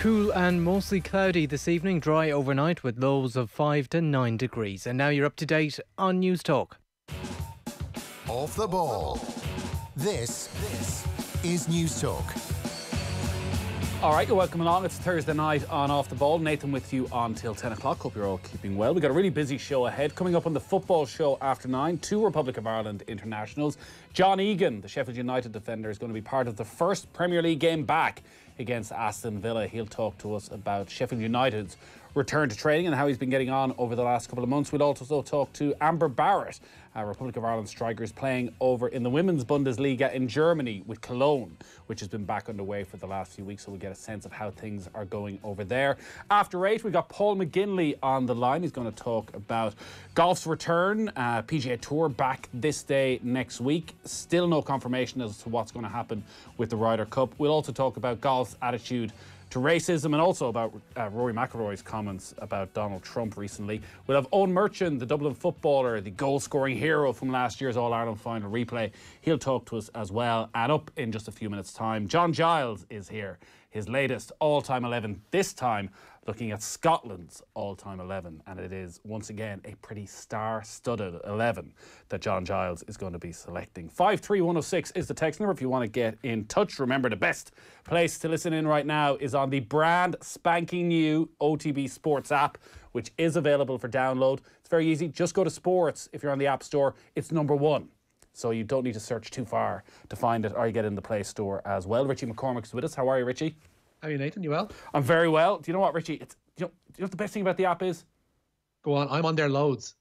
Cool and mostly cloudy this evening, dry overnight with lows of 5 to 9 degrees. And now you're up to date on News Talk. Off the ball. This, this is News Talk. All right, you're welcome along. It's Thursday night on Off the Ball. Nathan with you until 10 o'clock. Hope you're all keeping well. We've got a really busy show ahead. Coming up on the football show after nine, two Republic of Ireland internationals. John Egan, the Sheffield United defender, is going to be part of the first Premier League game back against Aston Villa. He'll talk to us about Sheffield United's return to training and how he's been getting on over the last couple of months. We'll also talk to Amber Barrett, a Republic of Ireland strikers playing over in the Women's Bundesliga in Germany with Cologne, which has been back underway for the last few weeks. So we'll get a sense of how things are going over there. After eight, we've got Paul McGinley on the line. He's going to talk about golf's return, uh, PGA Tour back this day next week. Still no confirmation as to what's going to happen with the Ryder Cup. We'll also talk about golf's attitude to racism and also about uh, Rory McIlroy's comments about Donald Trump recently. We'll have Eoin Murchan, the Dublin footballer, the goal scoring hero from last year's All Ireland final replay. He'll talk to us as well. And up in just a few minutes' time, John Giles is here. His latest all time 11, this time looking at Scotland's all time 11. And it is, once again, a pretty star studded 11 that John Giles is going to be selecting. 53106 is the text number if you want to get in touch. Remember, the best place to listen in right now is on the brand spanking new OTB Sports app, which is available for download. It's very easy. Just go to Sports if you're on the App Store, it's number one. So you don't need to search too far to find it, or you get in the Play Store as well. Richie McCormick's with us. How are you, Richie? How are you, Nathan? You well? I'm very well. Do you know what, Richie? It's you know, do you know what the best thing about the app is? Go on. I'm on there loads.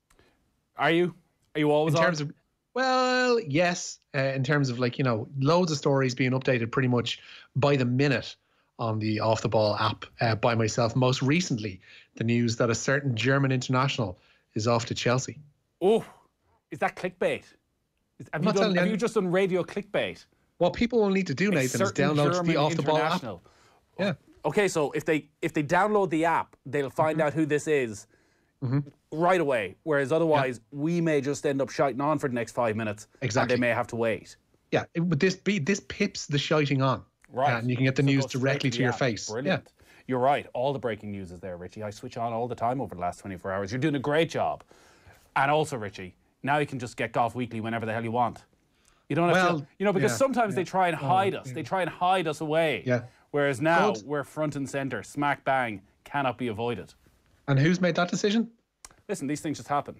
Are you? Are you always in on? terms of well, yes. Uh, in terms of like you know, loads of stories being updated pretty much by the minute on the off the ball app uh, by myself. Most recently, the news that a certain German international is off to Chelsea. Oh, is that clickbait? Is, have you done? Have you. you just done radio clickbait? What people will need to do, Nathan, is download German the off the ball app. Yeah. Okay, so if they if they download the app, they'll find Mm-hmm. out who this is right away. Whereas otherwise, we may just end up shouting on for the next five minutes, Exactly. and they may have to wait. Yeah, it, but this be this pips the shouting on, Right. And you can get the So news directly the to your app. face. Brilliant. Yeah. You're right. All the breaking news is there, Richie. I switch on all the time over the last 24 hours. You're doing a great job. And also, Richie, now you can just get Golf Weekly whenever the hell you want. You don't have Well, to, you know, because yeah, sometimes they try and Oh, hide us. yeah. They try and hide us away. Yeah. Whereas now Good. we're front and center, smack bang, cannot be avoided. And who's made that decision? Listen, these things just happen.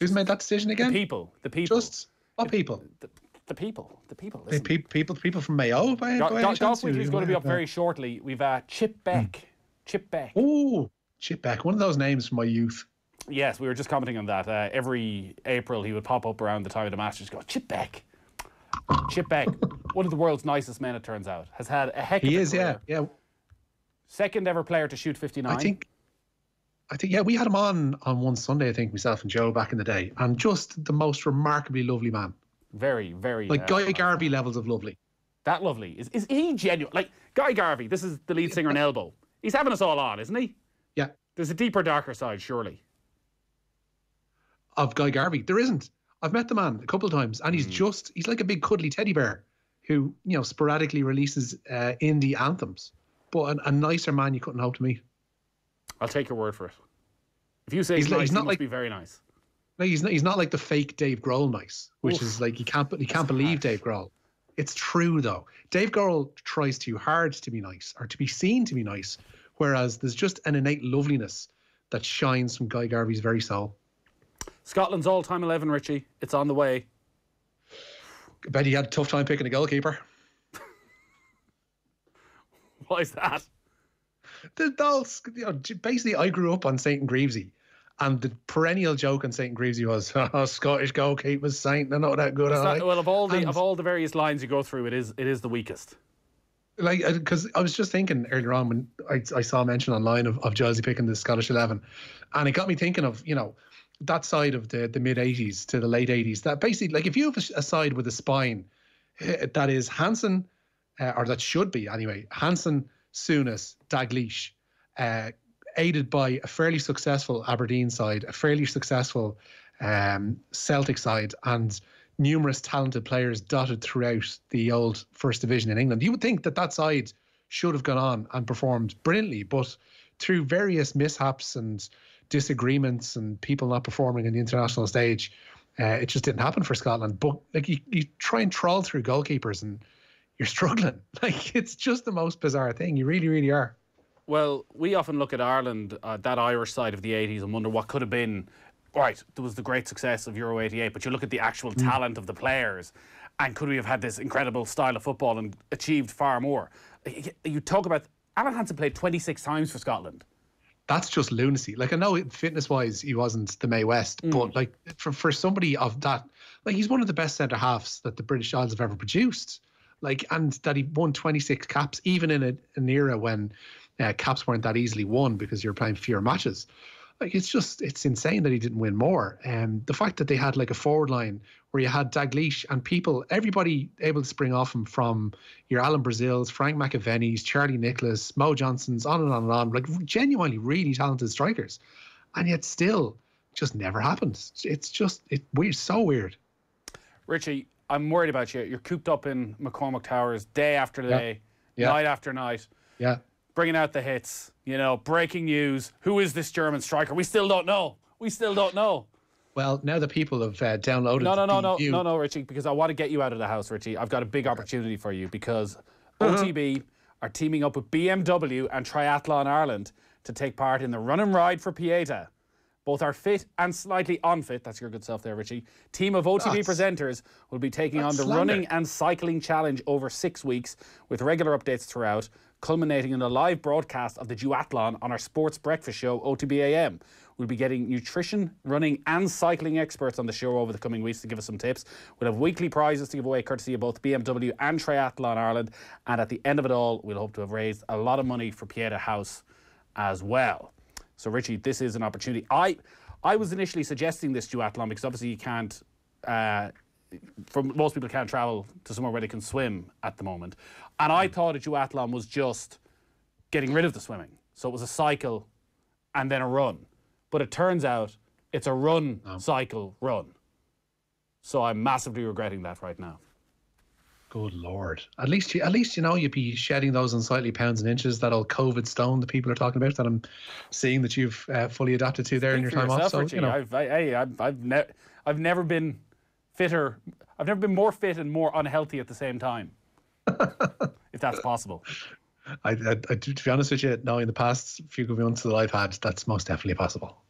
Who's made that decision again? People, the people, Just what people? the, people. the people, the people. Pe- Listen. pe- people, people from Mayo. By, Go- by Go- any Golf chance? Weekly is going to be up very shortly. We've uh, Chip Beck. Chip Beck. Oh, Chip Beck, one of those names from my youth. Yes, we were just commenting on that. Uh, every April, he would pop up around the time of the Masters, go Chip Beck. Chip Beck, one of the world's nicest men, it turns out, has had a heck of He a is, yeah, career. yeah. Second ever player to shoot 59. I think, I think, yeah, we had him on on one Sunday. I think myself and Joe back in the day, and just the most remarkably lovely man, very, very like uh, Guy Garvey levels of lovely. That lovely. Is, is he genuine? Like Guy Garvey, this is the lead singer in Elbow. He's having us all on, isn't he? Yeah, There's a deeper, darker side, surely. of Guy Garvey, there isn't. I've met the man a couple of times, and he's just he's like a big cuddly teddy bear who you know sporadically releases uh, indie anthems, but a, a nicer man you couldn't hope to meet. I'll take your word for it. If you say He's like- nice, he's he not must like- be very nice. No, he's not. He's not like the fake Dave Grohl nice, which Oof. is like you can't. You can't believe Dave Grohl. It's true though. Dave Grohl tries too hard to be nice or to be seen to be nice, whereas there's just an innate loveliness that shines from Guy Garvey's very soul. Scotland's all-time 11, Richie. It's on the way. I bet he had a tough time picking a goalkeeper. Why is that? The, those, you know, basically, I grew up on and Greavsie, and the perennial joke on and Greavsie was, "Oh, Scottish goalkeepers, Saint, they're not that good." Not- well, of all the And- of all the various lines you go through, it is it is the weakest. like uh, because I was just thinking earlier on when I, I saw a mention online of, of Josie picking the Scottish eleven, and it got me thinking of you know that side of the the mid eighties to the late eighties. That basically like if you have a side with a spine eh, that is Hansen, uh, or that should be anyway, Hansen, Souness, Dalglish, uh, aided by a fairly successful Aberdeen side, a fairly successful um, Celtic side, and numerous talented players dotted throughout the old First Division in England. You would think that that side should have gone on and performed brilliantly, but through various mishaps and disagreements and people not performing on the international stage, uh, it just didn't happen for Scotland. But like you, you try and trawl through goalkeepers and you're struggling. Like it's just the most bizarre thing. You really, really are. Well, we often look at Ireland, uh, that Irish side of the 80s, and wonder what could have been. Right, there was the great success of Euro 88, but you look at the actual mm. talent of the players, and could we have had this incredible style of football and achieved far more? You talk about Alan Hansen played 26 times for Scotland. That's just lunacy. Like I know fitness wise he wasn't the Mae West, mm. but like for for somebody of that, like he's one of the best centre halves that the British Isles have ever produced. Like and that he won 26 caps even in a, an era when uh, caps weren't that easily won because you're playing fewer matches like it's just it's insane that he didn't win more. And um, the fact that they had like a forward line where you had Dalglish and people, everybody able to spring off him from your Alan Brazils, Frank McAvenny's, Charlie Nicholas, Mo Johnston's, on and on and on, like genuinely really talented strikers, and yet still just never happens. It's just it weird, so weird. Richie, I'm worried about you. You're cooped up in McCormick Towers day after day, yeah. night after night. Yeah bringing out the hits. You know, breaking news. Who is this German striker? We still don't know. We still don't know. Well, now the people have uh, downloaded. No, no, no, no, no, no, Richie, because I want to get you out of the house, Richie. I've got a big opportunity for you because uh-huh. OTB are teaming up with BMW and Triathlon Ireland to take part in the run and ride for Pieta. Both are fit and slightly unfit. That's your good self there, Richie. Team of OTB that's, presenters will be taking on the slander. running and cycling challenge over six weeks with regular updates throughout culminating in a live broadcast of the duathlon on our sports breakfast show, OTBAM. We'll be getting nutrition, running, and cycling experts on the show over the coming weeks to give us some tips. We'll have weekly prizes to give away, courtesy of both BMW and Triathlon Ireland. And at the end of it all, we'll hope to have raised a lot of money for Pieta House as well. So, Richie, this is an opportunity. I, I was initially suggesting this duathlon because obviously you can't. Uh, for most people can't travel to somewhere where they can swim at the moment. And I thought a duathlon was just getting rid of the swimming. So it was a cycle and then a run. But it turns out it's a run, oh. cycle, run. So I'm massively regretting that right now. Good lord! At least you, at least you know you'd be shedding those unsightly pounds and inches. That old COVID stone that people are talking about. That I'm seeing that you've uh, fully adapted to there Speak in your time yourself, off. So you know, I've, I, I've, I've, ne- I've never been fitter. I've never been more fit and more unhealthy at the same time. if that's possible. I, I, I, to be honest with you, now in the past few months that I've had, that's most definitely possible.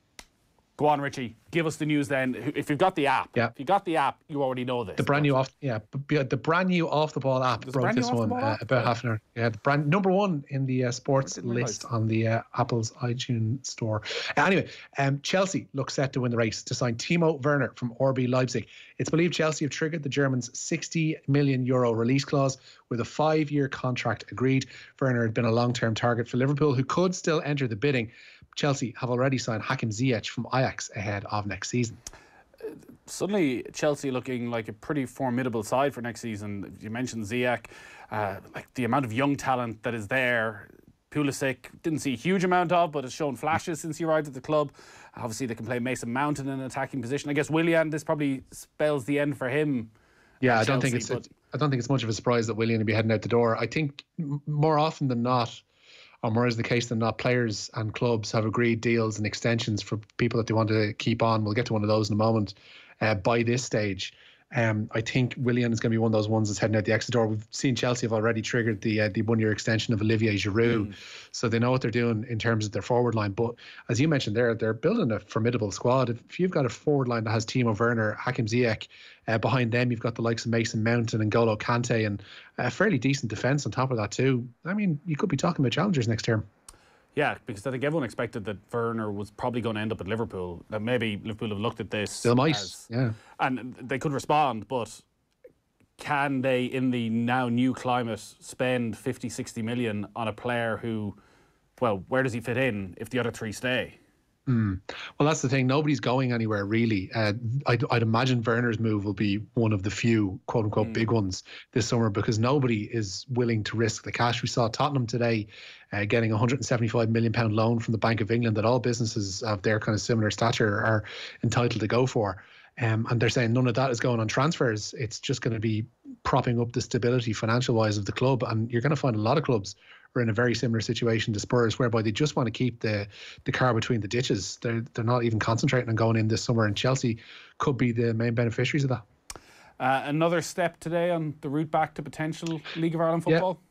Go on, Richie. Give us the news then. If you've got the app, yeah. If you got the app, you already know this. The brand new off, yeah, the brand new off the ball app There's broke this one uh, about half an hour. Yeah, the brand number one in the uh, sports list on the uh, Apple's iTunes store. anyway, um, Chelsea looks set to win the race to sign Timo Werner from RB Leipzig. It's believed Chelsea have triggered the Germans' 60 million euro release clause with a five-year contract agreed. Werner had been a long-term target for Liverpool, who could still enter the bidding. Chelsea have already signed Hakim Ziyech from Ajax ahead of next season. Suddenly, Chelsea looking like a pretty formidable side for next season. You mentioned Ziyech, uh, like the amount of young talent that is there. Pulisic didn't see a huge amount of, but has shown flashes since he arrived at the club. Obviously, they can play Mason Mount in an attacking position. I guess Willian, this probably spells the end for him. Yeah, I don't think it's. I don't think it's much of a surprise that Willian will be heading out the door. I think more often than not, or more is the case than not, players and clubs have agreed deals and extensions for people that they want to keep on. We'll get to one of those in a moment. Uh, by this stage, um, I think Willian is going to be one of those ones that's heading out the exit door. We've seen Chelsea have already triggered the uh, the one year extension of Olivier Giroud, mm. so they know what they're doing in terms of their forward line. But as you mentioned there, they're building a formidable squad. If you've got a forward line that has Timo Werner, Hakim Ziyech, uh, behind them you've got the likes of Mason Mount and N'Golo Kante, and a fairly decent defence on top of that too. I mean, you could be talking about challengers next term. Yeah, because I think everyone expected that Werner was probably going to end up at Liverpool. That maybe Liverpool have looked at this. Still might, as, yeah. And they could respond, but can they, in the now new climate, spend 50, 60 million on a player who, well, where does he fit in if the other three stay? Mm. Well, that's the thing. Nobody's going anywhere really. Uh, I'd, I'd, imagine Werner's move will be one of the few "quote unquote" mm. big ones this summer because nobody is willing to risk the cash. We saw Tottenham today uh, getting a 175 million pound loan from the Bank of England that all businesses of their kind of similar stature are entitled to go for. Um, and they're saying none of that is going on transfers. It's just going to be propping up the stability financial wise of the club. And you're going to find a lot of clubs are in a very similar situation to Spurs, whereby they just want to keep the the car between the ditches. They're they're not even concentrating on going in this summer, and Chelsea could be the main beneficiaries of that. Uh, another step today on the route back to potential League of Ireland football. Yeah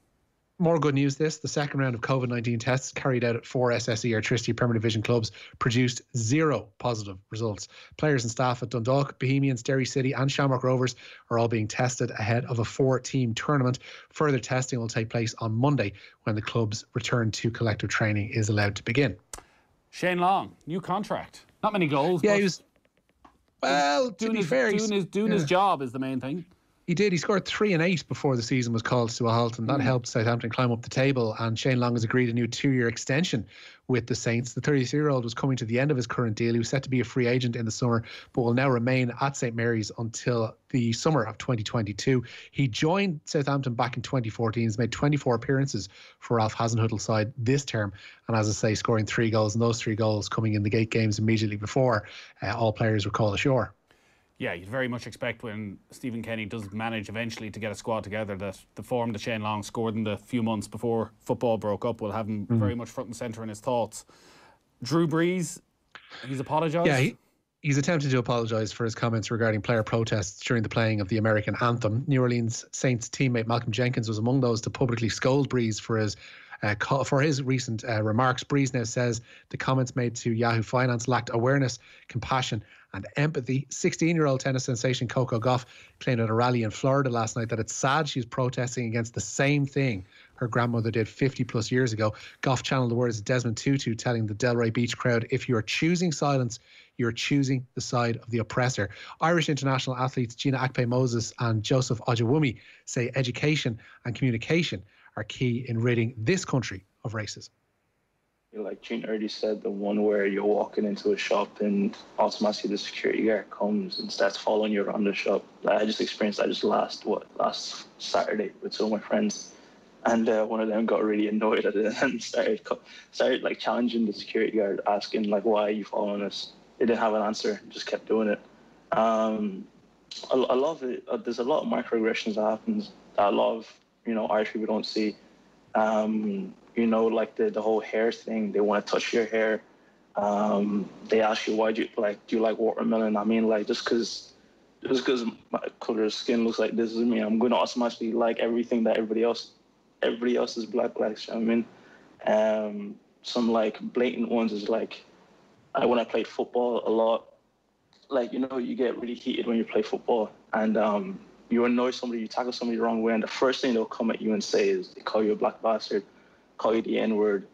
more good news this the second round of COVID 19 tests carried out at four SSE or Airtricity Premier Division clubs produced zero positive results. Players and staff at Dundalk, Bohemians, Derry City, and Shamrock Rovers are all being tested ahead of a four team tournament. Further testing will take place on Monday when the club's return to collective training is allowed to begin. Shane Long, new contract. Not many goals. Yeah, he was. Well, to doing his, fair, doing, his, doing yeah. his job is the main thing. He did. He scored three and eight before the season was called to a halt, and that Mm. helped Southampton climb up the table. And Shane Long has agreed a new two-year extension with the Saints. The 33-year-old was coming to the end of his current deal. He was set to be a free agent in the summer, but will now remain at St Mary's until the summer of 2022. He joined Southampton back in 2014. He's made 24 appearances for Ralph Hasenhüttl's side this term, and as I say, scoring three goals, and those three goals coming in the gate games immediately before uh, all players were called ashore. Yeah, you'd very much expect when Stephen Kenny does manage eventually to get a squad together that the form that Shane Long scored in the few months before football broke up will have him very much front and centre in his thoughts. Drew Brees, he's apologised. Yeah, he, he's attempted to apologise for his comments regarding player protests during the playing of the American anthem. New Orleans Saints teammate Malcolm Jenkins was among those to publicly scold Brees for his uh, for his recent uh, remarks. Brees now says the comments made to Yahoo Finance lacked awareness, compassion, and empathy. 16 year old tennis sensation Coco Gauff claimed at a rally in Florida last night that it's sad she's protesting against the same thing her grandmother did 50 plus years ago. Gauff channeled the words of Desmond Tutu telling the Delray Beach crowd if you're choosing silence, you're choosing the side of the oppressor. Irish international athletes Gina Akpe Moses and Joseph Ojewumi say education and communication are key in ridding this country of racism. Like Gene already said, the one where you're walking into a shop and automatically the security guard comes and starts following you around the shop. Like, I just experienced that just last what last Saturday with some of my friends, and uh, one of them got really annoyed at it and started started like challenging the security guard, asking like, "Why are you following us?" They didn't have an answer, just kept doing it. Um, love it. Uh, there's a lot of microaggressions that happens that a lot of you know Irish people don't see. Um, you know, like the, the whole hair thing. They want to touch your hair. Um, they ask you why do you like do you like watermelon? I mean, like just because just because my color of skin looks like this is me, I'm going to automatically like everything that everybody else everybody else is black likes. you know I mean, um, some like blatant ones is like I when I played football a lot. Like you know, you get really heated when you play football, and um, you annoy somebody, you tackle somebody the wrong way, and the first thing they'll come at you and say is they call you a black bastard, call you the N word,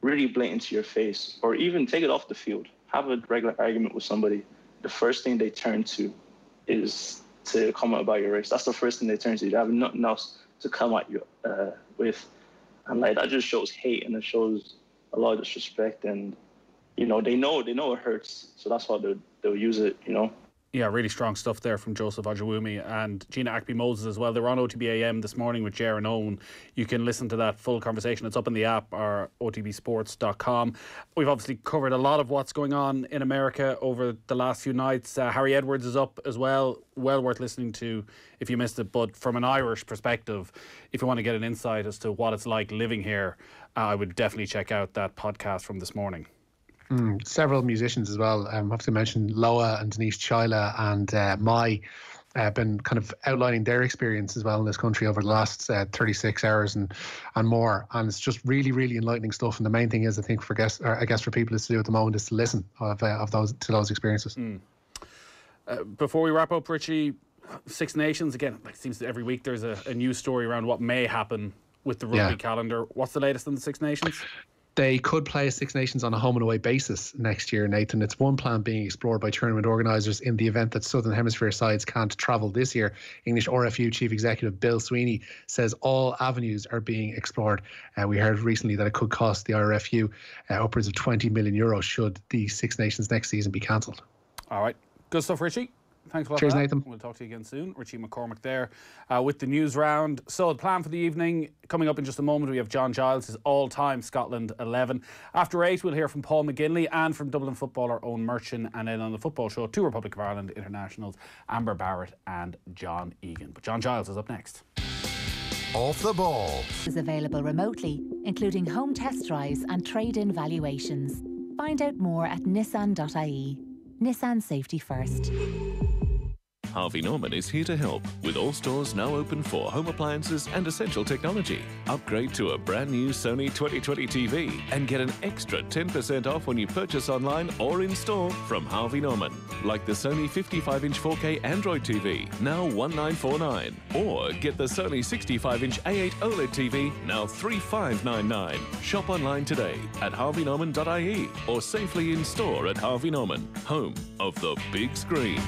really blatant to your face, or even take it off the field. Have a regular argument with somebody. The first thing they turn to is to comment about your race. That's the first thing they turn to. They have nothing else to come at you uh, with, and like that just shows hate and it shows a lot of disrespect. And you know they know they know it hurts, so that's why they'll they'll use it. You know. Yeah, really strong stuff there from Joseph Ojewumi and Gina Akpe Moses as well. They're on OTBAM this morning with Jaron Owen. You can listen to that full conversation. It's up in the app or otbsports.com. We've obviously covered a lot of what's going on in America over the last few nights. Uh, Harry Edwards is up as well. Well worth listening to if you missed it. But from an Irish perspective, if you want to get an insight as to what it's like living here, uh, I would definitely check out that podcast from this morning. Mm, several musicians as well. Um, I have to mention Loah and Denise Chaila and uh, Mai uh, been kind of outlining their experience as well in this country over the last uh, 36 hours and and more. And it's just really, really enlightening stuff. And the main thing is, I think, for guests, or I guess for people is to do at the moment is to listen of uh, of those to those experiences. Mm. Uh, before we wrap up, Richie, Six Nations again. Like it seems that every week there's a, a news story around what may happen with the rugby Yeah. calendar. What's the latest on the Six Nations? They could play Six Nations on a home and away basis next year, Nathan. It's one plan being explored by tournament organisers in the event that Southern Hemisphere sides can't travel this year. English RFU Chief Executive Bill Sweeney says all avenues are being explored. Uh, we heard recently that it could cost the RFU uh, upwards of 20 million euros should the Six Nations next season be cancelled. All right, good stuff, Richie. Thanks a lot. Cheers, for. Nathan. We'll talk to you again soon. Richie McCormick there uh, with the news round. So, the plan for the evening coming up in just a moment. We have John Giles, his all time Scotland 11. After 8, we'll hear from Paul McGinley and from Dublin footballer Eoin Murchan. And then on the football show, two Republic of Ireland internationals, Amber Barrett and John Egan. But John Giles is up next. Off the ball. is available remotely, including home test drives and trade-in valuations. Find out more at nissan.ie. Nissan Safety First. Harvey Norman is here to help, with all stores now open for home appliances and essential technology. Upgrade to a brand new Sony 2020 TV and get an extra 10% off when you purchase online or in store from Harvey Norman. Like the Sony 55 inch 4K Android TV, now 1949. Or get the Sony 65 inch A8 OLED TV, now 3599. Shop online today at harveynorman.ie or safely in store at Harvey Norman, home of the big screen.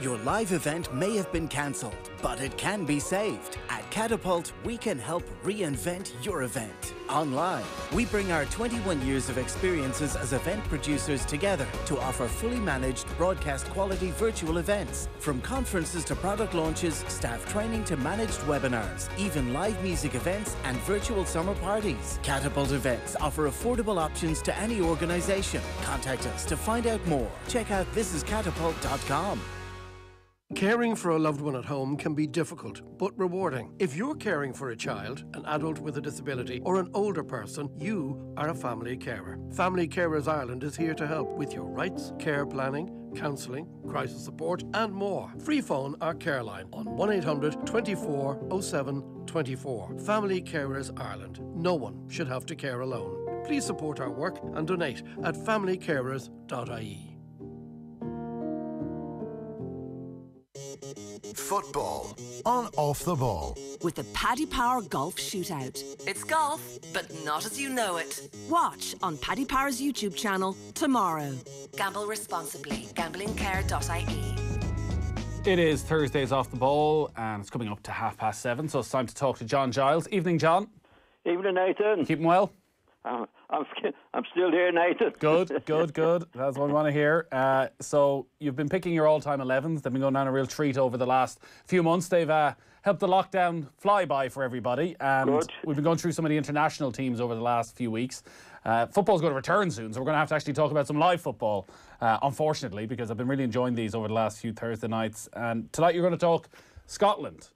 Your live event may have been cancelled, but it can be saved. At Catapult, we can help reinvent your event. Online, we bring our 21 years of experiences as event producers together to offer fully managed broadcast quality virtual events. From conferences to product launches, staff training to managed webinars, even live music events and virtual summer parties. Catapult Events offer affordable options to any organization. Contact us to find out more. Check out thisiscatapult.com. Caring for a loved one at home can be difficult, but rewarding. If you're caring for a child, an adult with a disability, or an older person, you are a family carer. Family Carers Ireland is here to help with your rights, care planning, counselling, crisis support, and more. Free phone our care line on 1 800 24 07 24. Family Carers Ireland. No one should have to care alone. Please support our work and donate at familycarers.ie. Football on Off the Ball. with the Paddy Power Golf Shootout. It's golf, but not as you know it. Watch on Paddy Power's YouTube channel tomorrow. Gamble responsibly. Gamblingcare.ie. It is Thursdays off the ball, and it's coming up to half past seven, so it's time to talk to John Giles. Evening, John. Evening, Nathan. Keeping well? I'm, I'm, I'm still here, Nathan. Good, good, good. That's what we want to hear. Uh, so you've been picking your all-time 11s. They've been going down a real treat over the last few months. They've uh, helped the lockdown fly by for everybody, and Good. we've been going through some of the international teams over the last few weeks. Uh, football's going to return soon, so we're going to have to actually talk about some live football, uh, unfortunately, because I've been really enjoying these over the last few Thursday nights. And tonight you're going to talk Scotland.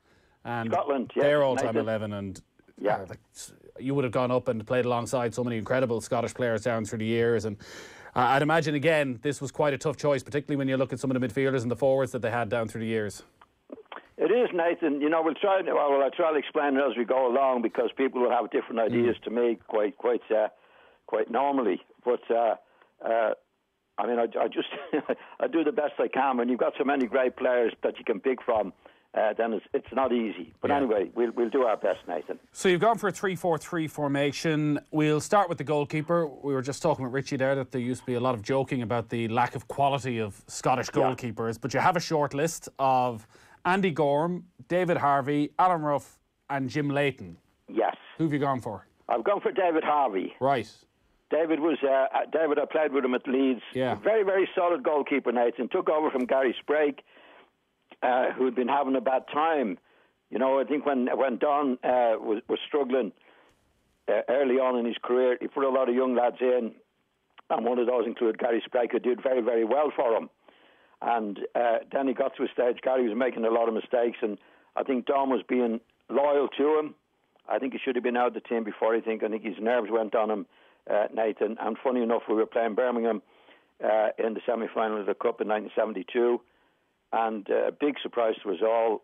And Scotland, yes, Their all-time Nathan. 11, and Yeah. uh, like, you would have gone up and played alongside so many incredible Scottish players down through the years. And uh, I'd imagine, again, this was quite a tough choice, particularly when you look at some of the midfielders and the forwards that they had down through the years. It is, Nathan. You know, we'll try. Well, I'll try to explain it as we go along because people will have different ideas to me quite, quite, uh, quite normally. But uh, uh, I mean, I, I just I do the best I can. When you've got so many great players that you can pick from, uh, then it's, it's not easy. But Yeah. anyway, we'll we'll do our best, Nathan. So you've gone for a 3 4 3 formation. We'll start with the goalkeeper. We were just talking with Richie there that there used to be a lot of joking about the lack of quality of Scottish goalkeepers, but you have a short list of Andy Goram, David Harvey, Alan Rough, and Jim Leighton. Yes, Who have you gone for? I've gone for David Harvey. Right. David was uh, uh, David. I played with him at Leeds. Yeah. Very, very solid goalkeeper. Nathan took over from Gary Sprake, uh, who had been having a bad time. You know, I think when when Don uh, was was struggling uh, early on in his career, he put a lot of young lads in, and one of those included Gary Sprake, who did very, very well for him. And uh, then he got to a stage. Gary was making a lot of mistakes, and I think Don was being loyal to him. I think he should have been out of the team before. I think I think his nerves went on him, uh, Nathan. And funny enough, we were playing Birmingham uh, in the semi-final of the cup in 1972, and uh, a big surprise to us all.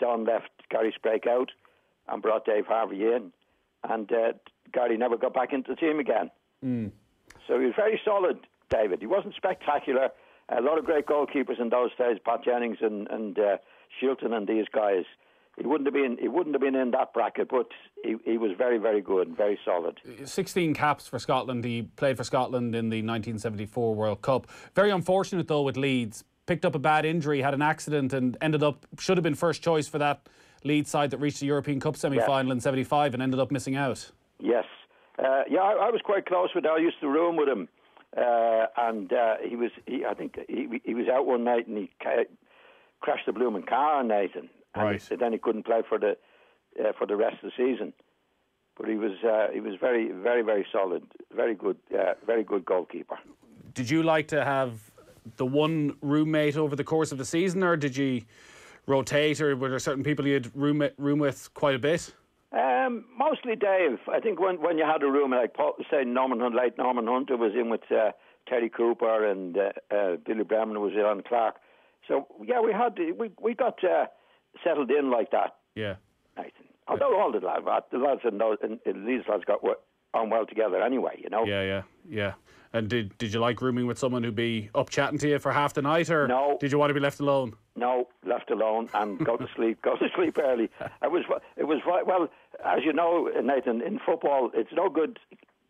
Don left Gary Sprake out and brought Dave Harvey in, and uh, Gary never got back into the team again. So he was very solid, David. He wasn't spectacular. A lot of great goalkeepers in those days, Pat Jennings and and uh, Shilton and these guys. He wouldn't have been he wouldn't have been in that bracket, but he, he was very very good, and very solid. 16 caps for Scotland. He played for Scotland in the 1974 World Cup. Very unfortunate though with Leeds. Picked up a bad injury, had an accident, and ended up should have been first choice for that lead side that reached the European Cup semi-final in '75 and ended up missing out. Yes, uh, yeah, I, I was quite close with him. I used to room with him, uh, and uh, he was he, I think he he was out one night and he ca- crashed the blooming car on Nathan. And Right. he- then he couldn't play for the uh, for the rest of the season. But he was uh, he was very very very solid, very good uh, very good goalkeeper. Did you like to have the one roommate over the course of the season, or did you rotate, or were there certain people you had room room with quite a bit? Um, mostly Dave. I think when when you had a room like Paul, say Norman Hunt, late Norman Hunter was in with uh, Terry Cooper and uh, uh, Billy Bremner was in on Clark. So yeah, we had we we got uh, settled in like that. Yeah. Nathan. Although all the lads, the lads and, those, these lads got on well together anyway, you know. Yeah, yeah, yeah. And did did you like rooming with someone who'd be up chatting to you for half the night, or No. did you want to be left alone? No, left alone and go to sleep. Go to sleep early. I was. It was right. well, as you know, Nathan. In football, it's no good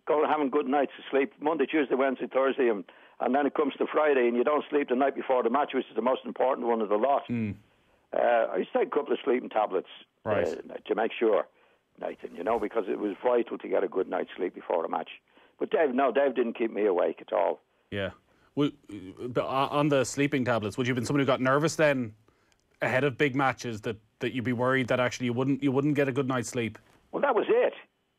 going having good nights of sleep Monday, Tuesday, Wednesday, Thursday, and and then it comes to Friday, and you don't sleep the night before the match, which is the most important one of the lot. Mm. Uh, I used to take a couple of sleeping tablets Right. uh, to make sure, Nathan. You know, because it was vital to get a good night's sleep before a match. But Dave, no, Dave didn't keep me awake at all. Yeah. Well, but on the sleeping tablets, would you have been someone who got nervous then ahead of big matches that, that you'd be worried that actually you wouldn't you wouldn't get a good night's sleep? Well, that was it.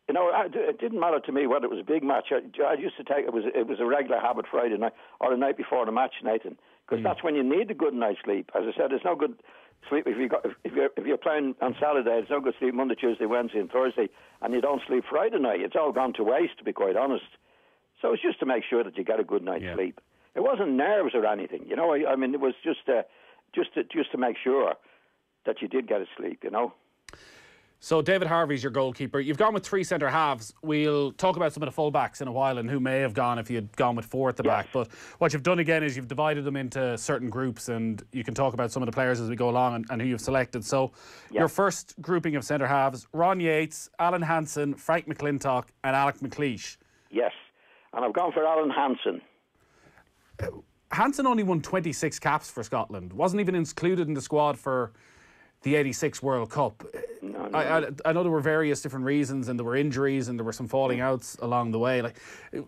You know, it didn't matter to me whether it was a big match. I, I used to take it was it was a regular habit Friday night or the night before the match, Nathan, because hmm. that's when you need a good night's sleep. As I said, it's no good sleep if you got if you're if you're playing on Saturday. It's no good sleep Monday, Tuesday, Wednesday, and Thursday, and you don't sleep Friday night. It's all gone to waste, to be quite honest. So it's just to make sure that you get a good night's sleep. It wasn't nerves or anything, you know. I, I mean, it was just uh, just to, just to make sure that you did get a sleep, you know. So David Harvey's your goalkeeper. You've gone with three centre halves. We'll talk about some of the fullbacks in a while and who may have gone if you'd gone with four at the back. But what you've done again is you've divided them into certain groups, and you can talk about some of the players as we go along and, and who you've selected. So your first grouping of centre halves: Ron Yeats, Alan Hansen, Frank McClintock, and Alex McLeish. Yes, and I've gone for Alan Hansen. Hansen only won 26 caps for Scotland. Wasn't even included in the squad for the 86 World Cup. I, I, I know there were various different reasons and there were injuries and there were some falling outs along the way. Like,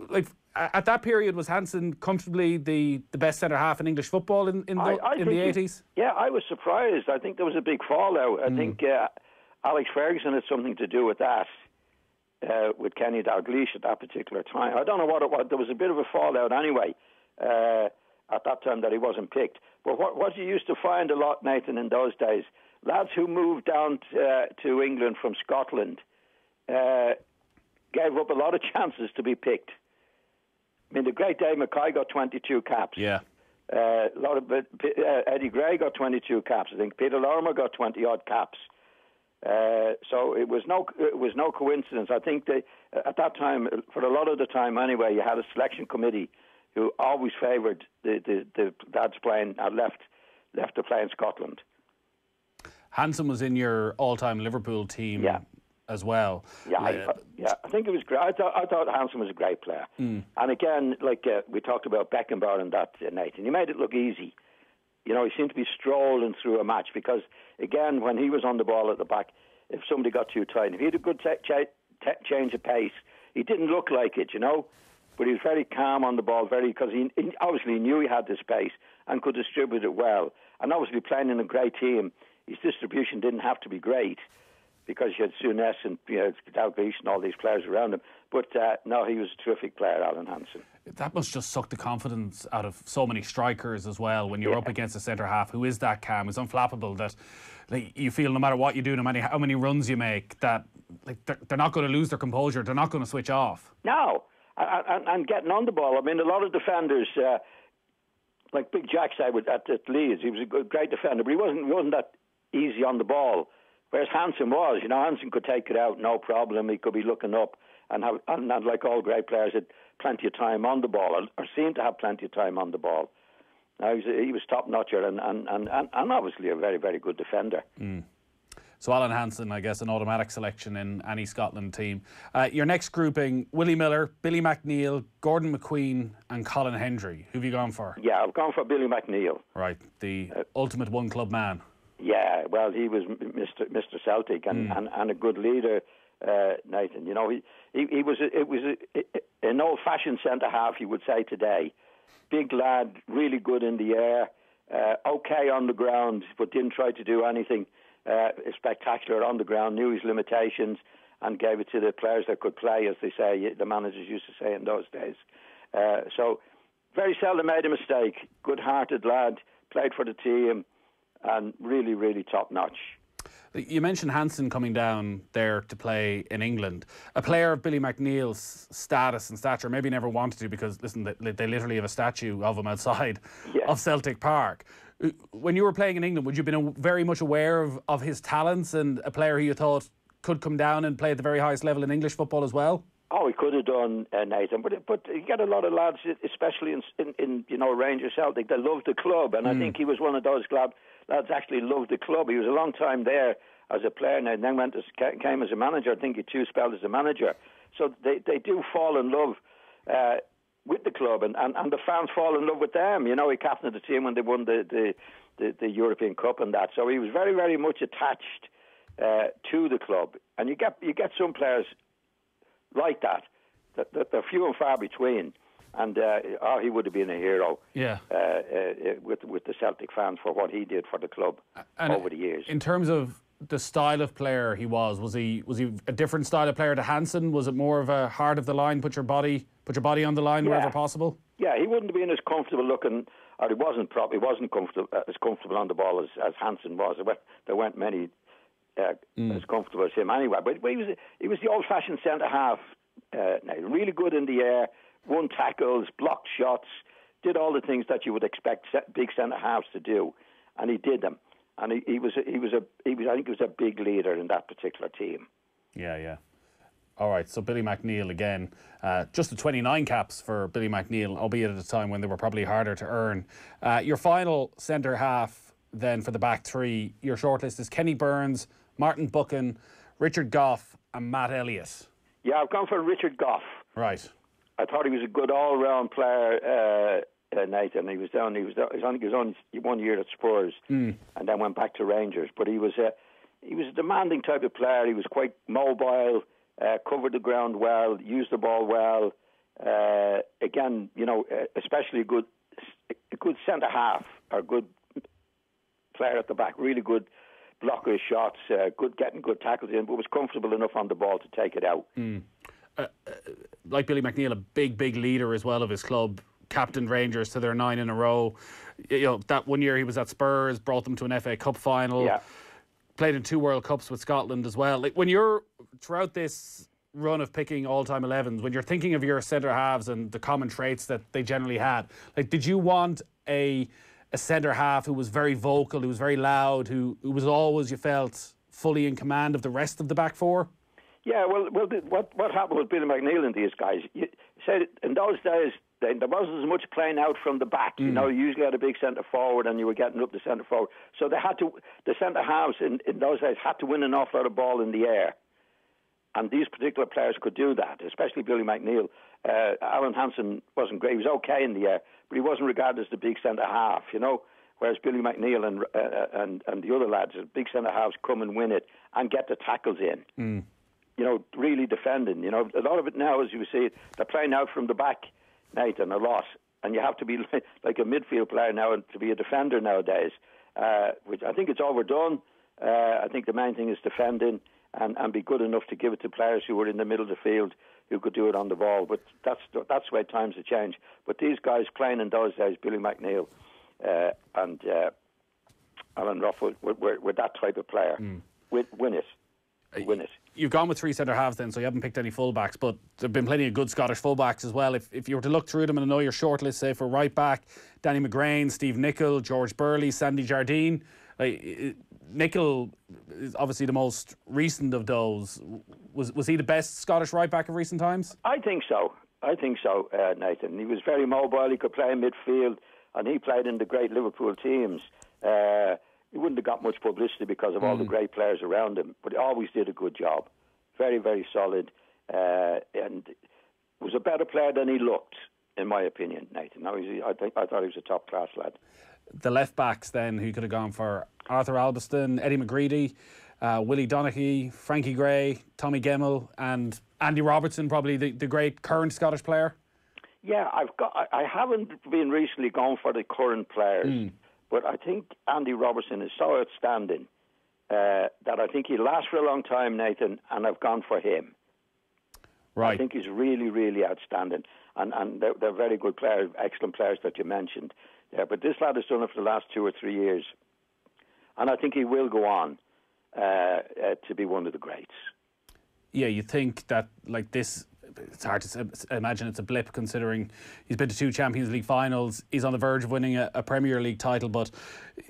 like at that period, was Hansen comfortably the, the best centre half in English football in, in the, I, in the he- 80s? Yeah, I was surprised. I think there was a big fallout. I think uh, Alex Ferguson had something to do with that, uh, with Kenny Dalglish at that particular time. I don't know what it was. There was a bit of a fallout anyway uh, at that time that he wasn't picked. But what, what you used to find a lot, Nathan, in those days, lads who moved down t- uh, to England from Scotland uh, gave up a lot of chances to be picked. I mean, the great Dave Mackay got 22 caps. Yeah. Uh, a lot of uh, Eddie Gray got 22 caps. I think Peter Lorimer got 20 odd caps. Uh, so it was no it was no coincidence. I think that at that time, for a lot of the time anyway, you had a selection committee who always favoured the, the, the lads playing uh, left left to play in Scotland. Hansen was in your all time Liverpool team Yeah. as well. Yeah, I, yeah, I think it was great. I thought, I thought Hansen was a great player. Mm. And again, like uh, we talked about Beckenbauer and that, uh, Nathan, he made it look easy. You know, he seemed to be strolling through a match because, again, when he was on the ball at the back, if somebody got too tight, if he had a good ta- cha- ta- change of pace, he didn't look like it, you know. But he was very calm on the ball, very because he, he obviously knew he had the space and could distribute it well. And obviously, playing in a great team, his distribution didn't have to be great because you had Souness and you know, Dalglish and all these players around him. But uh, no, he was a terrific player, Alan Hansen. That must just suck the confidence out of so many strikers as well when you're up against a centre half who is that calm, is unflappable that like, you feel no matter what you do, no matter how many runs you make, that like they're, they're not going to lose their composure, they're not going to switch off. No, and, getting on the ball. I mean, a lot of defenders, uh, like Big Jack said with, at, at Leeds, he was a good, great defender, but he wasn't he wasn't that easy on the ball. Whereas Hansen was, you know, Hansen could take it out, no problem. He could be looking up and have, and, and like all great players, had plenty of time on the ball, or, or seemed to have plenty of time on the ball. Now, he was, he was top notcher and, and, and, and, obviously a very, very good defender. So Alan Hansen, I guess, an automatic selection in any Scotland team. Uh, your next grouping: Willie Miller, Billy McNeill, Gordon McQueen, and Colin Hendry. Who've you gone for? Yeah, I've gone for Billy McNeill. Right, the ultimate one club man. Yeah, well, he was Mr. Mr. Celtic and, and, and a good leader, uh, Nathan. You know, he he, he was a, it was a, an old-fashioned centre half, you would say today. Big lad, really good in the air, uh, okay on the ground, but didn't try to do anything uh, spectacular on the ground. Knew his limitations and gave it to the players that could play, as they say, the managers used to say in those days. Uh, so, very seldom made a mistake. Good-hearted lad, played for the team, and really, really top notch. You mentioned Hansen coming down there to play in England. A player of Billy McNeill's status and stature, maybe never wanted to because, listen, they, they literally have a statue of him outside yeah. of Celtic Park. Uh, when you were playing in England, would you have been very much aware of, of his talents and a player who you thought could come down and play at the very highest level in English football as well? Oh, he could have done uh, Nathan, but but you get a lot of lads, especially in, in, in you know Rangers Celtic, they love the club, and mm. I think he was one of those club, lads actually loved the club. He was a long time there as a player, and then went as, came as a manager. I think he two spelled as a manager, so they they do fall in love. Uh, with the club and, and, and the fans fall in love with them. You know, he captained the team when they won the, the, the, the European Cup and that. So he was very, very much attached uh, to the club. And you get you get some players like that, that, that they're few and far between. And uh, oh, he would have been a hero. Yeah. Uh, uh, with with the Celtic fans for what he did for the club and over the years. In terms of the style of player he was, was he was he a different style of player to Hansen? Was it more of a heart of the line, put your body put your body on the line yeah. wherever possible? Yeah, he wouldn't have been as comfortable looking, or he wasn't probably wasn't comfortable as comfortable on the ball as, as Hansen was. There, were, there weren't many uh, mm. as comfortable as him anyway. But, but he was he was the old-fashioned centre half. Uh, really good in the air, won tackles, blocked shots, did all the things that you would expect big centre halves to do, and he did them. And he, he was he was a he was I think he was a big leader in that particular team. Yeah, yeah. All right, so Billy McNeill again, uh, just the 29 caps for Billy McNeill, albeit at a time when they were probably harder to earn. Uh, your final centre half then for the back three, your shortlist is Kenny Burns, Martin Buchan, Richard Gough, and Matt Elliott. Yeah, I've gone for Richard Gough. Right. I thought he was a good all-round player, uh, uh, Nathan. He was down. He was. Down, he was only, he was only one year at Spurs, mm. and then went back to Rangers. But he was a he was a demanding type of player. He was quite mobile, uh, covered the ground well, used the ball well. Uh, again, you know, uh, especially a good a good centre half or good player at the back. Really good blocker his shots, uh, good getting good tackles in, but was comfortable enough on the ball to take it out. Mm. Uh, uh, like Billy McNeill, a big, big leader as well of his club. Captained Rangers to their nine in a row. You know that one year he was at Spurs, brought them to an FA Cup final. Yeah. Played in two World Cups with Scotland as well. Like when you're throughout this run of picking all-time 11s, when you're thinking of your centre halves and the common traits that they generally had, like did you want a a centre half who was very vocal, who was very loud, who, who was always, you felt, fully in command of the rest of the back four? Yeah, well, well, what what happened with Billy McNeill and these guys? You said in those days there wasn't as much playing out from the back. Mm. You know, you usually had a big centre forward, and you were getting up the centre forward. So they had to the centre halves in, in those days had to win an awful lot of ball in the air, and these particular players could do that, especially Billy McNeill. Uh, Alan Hansen wasn't great; he was okay in the air, but he wasn't regarded as the big centre half, you know. Whereas Billy McNeill and uh, and and the other lads, the big centre halves, come and win it and get the tackles in. Mm. You know, really defending. You know, a lot of it now, as you see, they're playing out from the back, Nathan, a lot, and you have to be like a midfield player now and to be a defender nowadays. Uh, which I think it's overdone. Uh, I think the main thing is defending and, and be good enough to give it to players who are in the middle of the field who could do it on the ball. But that's that's where times have changed. But these guys playing in those days, Billy McNeill uh, and uh, Alan Ruffle, were, were, were, that type of player. Mm. Win, win it. Uh, win it. You've gone with three centre halves then, so you haven't picked any fullbacks, but there have been plenty of good Scottish fullbacks as well. If, if you were to look through them and I know your shortlist, say for right back, Danny McGrain, Steve Nicol, George Burley, Sandy Jardine, like, Nicol is obviously the most recent of those. Was was he the best Scottish right back of recent times? I think so. I think so, uh, Nathan. He was very mobile. He could play in midfield, and he played in the great Liverpool teams. Uh, he wouldn't have got much publicity because of mm. all the hmm. great players around him, but he always did a good job. Very, very solid, uh, and was a better player than he looked, in my opinion, Nathan. Now, I think I thought he was a top class lad. The left backs then, who could have gone for Arthur Albiston, Eddie McCreadie, uh, Willie Donachie, Frankie Gray, Tommy Gemmell, and Andy Robertson, probably the, the great current Scottish player. Yeah, I've got. I, I haven't been recently gone for the current players, mm. But I think Andy Robertson is so outstanding uh, that I think he lasts for a long time, Nathan, and I've gone for him. Right. I think he's really, really outstanding. And, and they're, they're very good players, excellent players that you mentioned. Yeah, but this lad has done it for the last two or three years. And I think he will go on uh, uh, to be one of the greats. Yeah, you think that like this it's hard to imagine it's a blip considering he's been to two Champions League finals. He's on the verge of winning a, a, Premier League title, but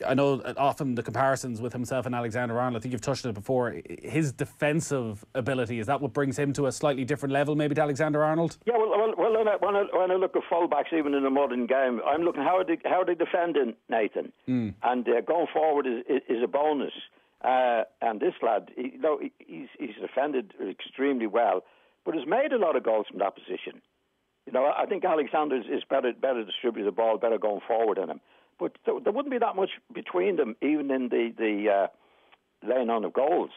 I know often the comparisons with himself and Alexander Arnold. I think you've touched on it before. His defensive ability is that what brings him to a slightly different level, maybe to Alexander Arnold. Yeah, well, well, well when, I, when, I, when I look at fullbacks, even in a modern game, I'm looking how are they how are they defending Nathan, mm. and uh, going forward is, is, is a bonus. Uh, and this lad, he, you know, he's, he's defended extremely well but has made a lot of goals from that position. You know, I think Alexander is better better distribute the ball, better going forward than him. But there, there wouldn't be that much between them, even in the the uh, laying on of goals.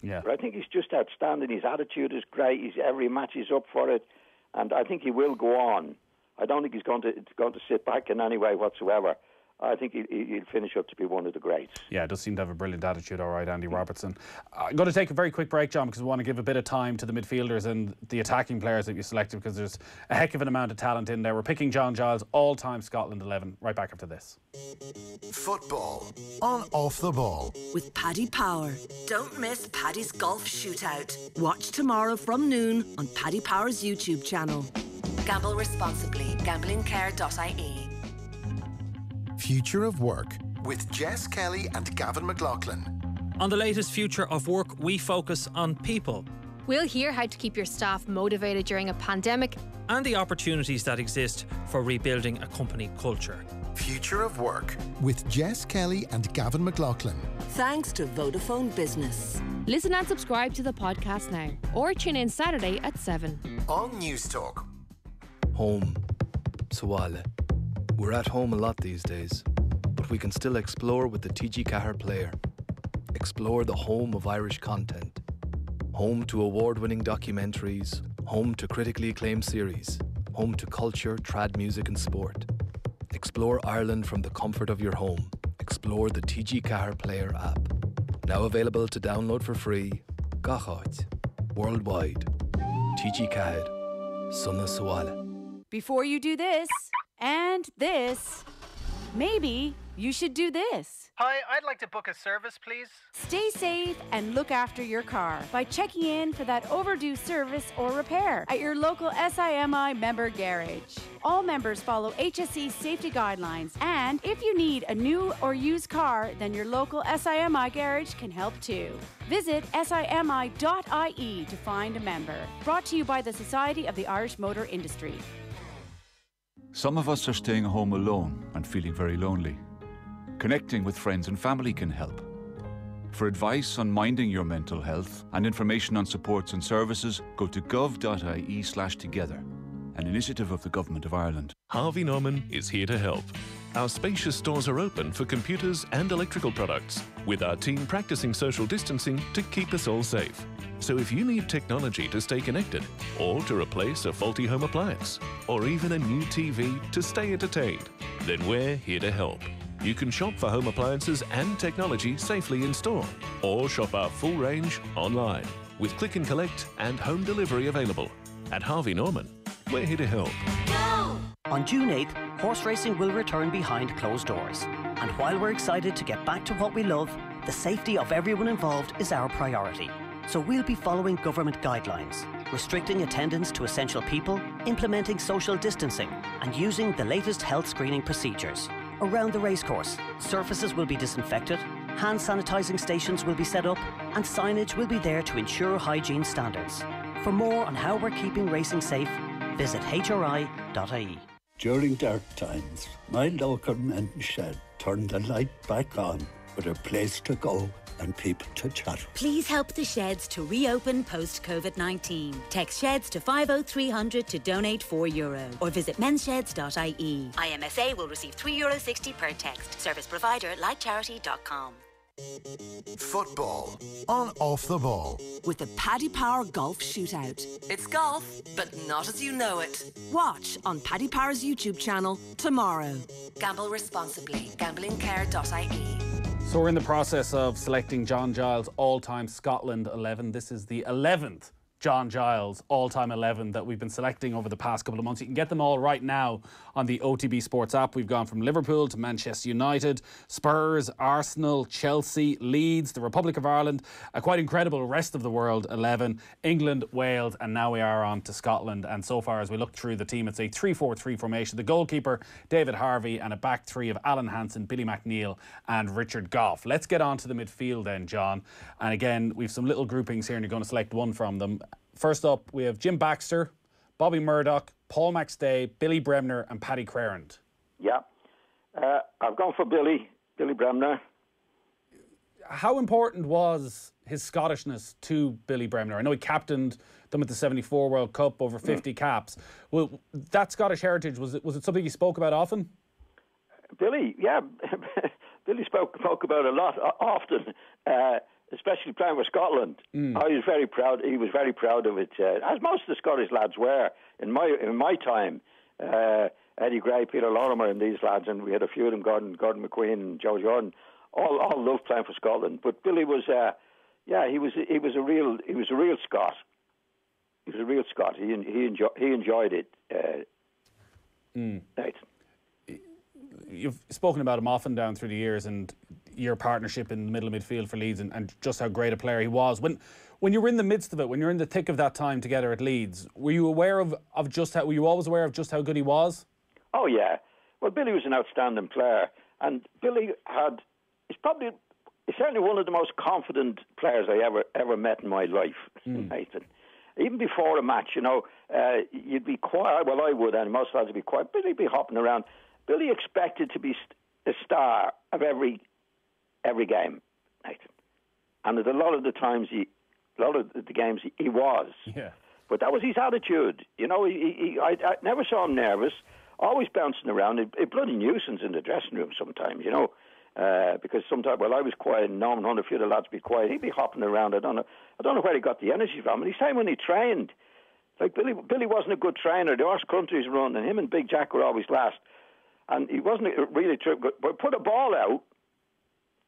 Yeah. But I think he's just outstanding. His attitude is great. He's every match he's up for it, and I think he will go on. I don't think he's going to going to sit back in any way whatsoever. I think he'll, he'll, finish up to be one of the greats. Yeah, does seem to have a brilliant attitude, all right, Andy Robertson. Uh, I'm going to take a very quick break, John, because we want to give a bit of time to the midfielders and the attacking players that you selected, because there's a heck of an amount of talent in there. We're picking John Giles, all time Scotland 11, right back after this. Football on Off the Ball. With Paddy Power. Don't miss Paddy's golf shootout. Watch tomorrow from noon on Paddy Power's YouTube channel. Gamble responsibly. Gamblingcare.ie. Future of Work with Jess Kelly and Gavin McLaughlin. On the latest Future of Work, we focus on people. We'll hear how to keep your staff motivated during a pandemic and the opportunities that exist for rebuilding a company culture. Future of Work with Jess Kelly and Gavin McLaughlin. Thanks to Vodafone Business. Listen and subscribe to the podcast now or tune in Saturday at 7 on Newstalk. Home. Suale. We're at home a lot these days, but we can still explore with the TG Ceathair player. Explore the home of Irish content. Home to award winning documentaries, home to critically acclaimed series, home to culture, trad music, and sport. Explore Ireland from the comfort of your home. Explore the TG Ceathair Player app. Now available to download for free. Gachot. Worldwide. TG Ceathair. Sunna Suala. Before you do this, and this. Maybe you should do this. Hi, I'd like to book a service, please. Stay safe and look after your car by checking in for that overdue service or repair at your local SIMI member garage. All members follow HSE safety guidelines, and if you need a new or used car, then your local SIMI garage can help too. Visit simi.ie to find a member. Brought to you by the Society of the Irish Motor Industry. Some of us are staying home alone and feeling very lonely. Connecting with friends and family can help. For advice on minding your mental health and information on supports and services, go to gov.ie slash together, an initiative of the Government of Ireland. Harvey Norman is here to help. Our spacious stores are open for computers and electrical products, with our team practicing social distancing to keep us all safe. So if you need technology to stay connected, or to replace a faulty home appliance, or even a new TV to stay entertained, then we're here to help. You can shop for home appliances and technology safely in store, or shop our full range online with click and collect and home delivery available. At Harvey Norman, we're here to help. Go! On June 8th, horse racing will return behind closed doors. And while we're excited to get back to what we love, the safety of everyone involved is our priority. So we'll be following government guidelines, restricting attendance to essential people, implementing social distancing, and using the latest health screening procedures. Around the racecourse, surfaces will be disinfected, hand sanitising stations will be set up, and signage will be there to ensure hygiene standards. For more on how we're keeping racing safe, visit hri.ie. During dark times, my local men's shed turned the light back on with a place to go and people to chat. Please help the sheds to reopen post COVID 19. Text sheds to 50300 to donate €4 Euro or visit mensheds.ie. IMSA will receive €3.60 per text. Service provider likecharity.com. Football on Off the Ball. With the Paddy Power Golf Shootout. It's golf, but not as you know it. Watch on Paddy Power's YouTube channel tomorrow. Gamble responsibly. Gamblingcare.ie. So we're in the process of selecting John Giles' all-time Scotland 11. This is the 11th John Giles all-time 11 that we've been selecting over the past couple of months. You can get them all right now on the OTB Sports app. We've gone from Liverpool to Manchester United, Spurs, Arsenal, Chelsea, Leeds, the Republic of Ireland, a quite incredible rest of the world 11, England, Wales, and now we are on to Scotland. And so far as we look through the team, it's a 3-4-3 formation. The goalkeeper, David Harvey, and a back three of Alan Hansen, Billy McNeill, and Richard Gough. Let's get on to the midfield then, John. And again, we've some little groupings here and you're going to select one from them. First up, we have Jim Baxter, Bobby Murdoch, Paul McStay, Billy Bremner, and Paddy Crerand. Yeah. Uh, I've gone for Billy, Billy Bremner. How important was his Scottishness to Billy Bremner? I know he captained them at the 74 World Cup, over 50 mm. caps. Well, that Scottish heritage, was it, was it something he spoke about often? Billy, yeah. Billy spoke, spoke about a lot, often. Uh, especially playing for Scotland. Mm. I was very proud. He was very proud of it, uh, as most of the Scottish lads were in my in my time. Uh, Eddie Gray, Peter Lorimer, and these lads, and we had a few of them: Gordon, Gordon McQueen, and Joe Jordan. All all loved playing for Scotland. But Billy was, uh, yeah, he was he was a real he was a real Scot. He was a real Scot. He he enjoyed he enjoyed it. Uh, mm. Nathan you've spoken about him often down through the years and your partnership in the middle of midfield for Leeds and, and just how great a player he was. When when you were in the midst of it, when you're in the thick of that time together at Leeds, were you aware of, of just how were you always aware of just how good he was? Oh yeah. Well Billy was an outstanding player and Billy had he's probably he's certainly one of the most confident players I ever ever met in my life, mm. Nathan. Even before a match, you know, uh, you'd be quiet. Well, I would, and most lads would be quiet. Billy'd be hopping around. Billy expected to be a star of every every game, Nathan. And a lot of the times he, a lot of the games he, he was. Yeah. But that was his attitude. You know, he, he, I, I never saw him nervous, always bouncing around. A, a bloody nuisance in the dressing room sometimes, you know. Uh, because sometimes, well, I was quiet, and Norman Hunt, a few of the lads be quiet. He'd be hopping around. I don't know. I don't know where he got the energy from. And he's saying when he trained, like Billy, Billy wasn't a good trainer. The horse country's run, and him and Big Jack were always last. And he wasn't really true, but put a ball out,